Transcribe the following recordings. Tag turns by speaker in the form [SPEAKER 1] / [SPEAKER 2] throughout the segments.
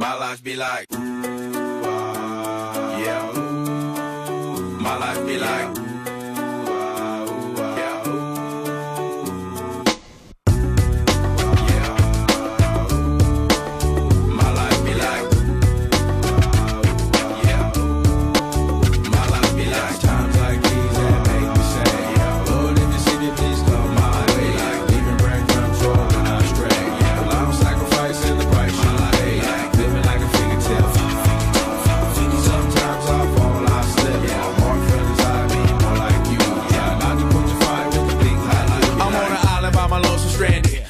[SPEAKER 1] My life be like,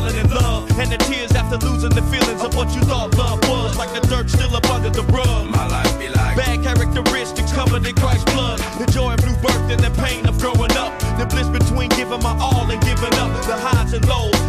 [SPEAKER 2] Falling in love, and the tears after losing the feelings of what you thought love was. Like the dirt still up under the rug.
[SPEAKER 1] my life be like.
[SPEAKER 2] Bad characteristics covered in Christ's blood. The joy of new birth and the pain of growing up. The bliss between giving my all and giving up. The highs and lows,